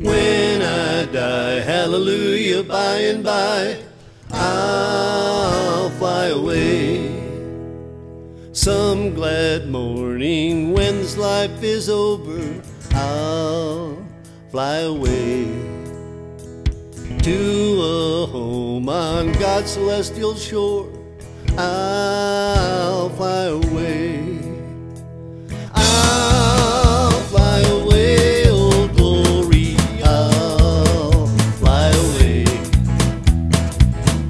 When I die, hallelujah, by and by, I'll fly away. Some glad morning when this life is over, I'll fly away to a home on God's celestial shore. Away.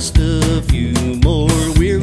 just a few more. Weary